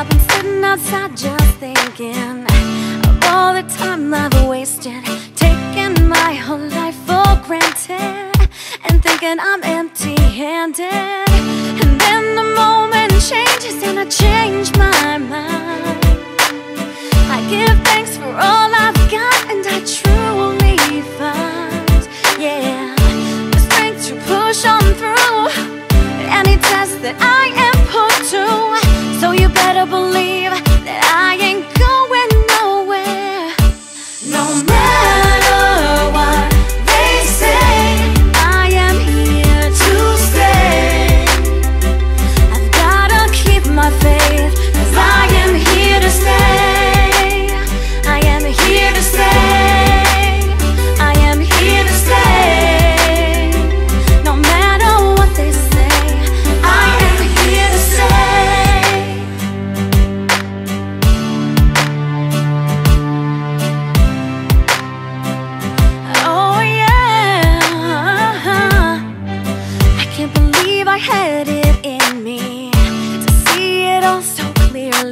I've been sitting outside just thinking Of all the time I've wasted Taking my whole life for granted And thinking I'm empty-handed. And then the moment changes and I better believe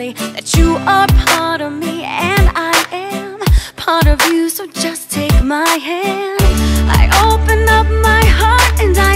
that you are part of me and I am part of you so just take my hand. I open up my heart and I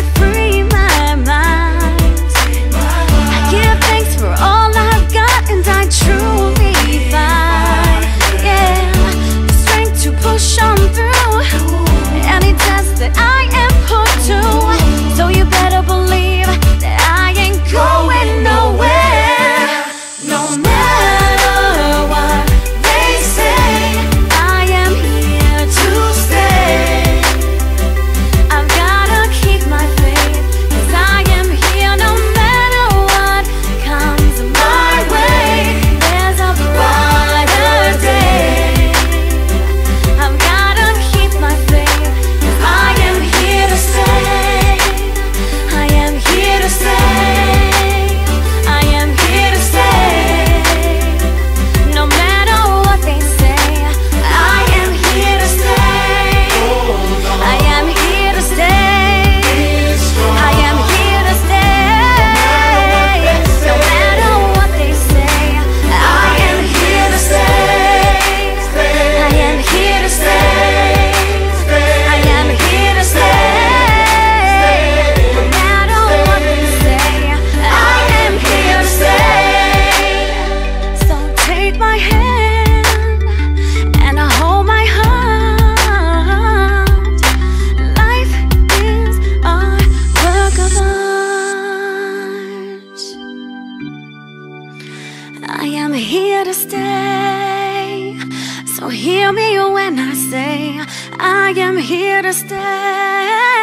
I am here to stay. So hear me when I say, I am here to stay.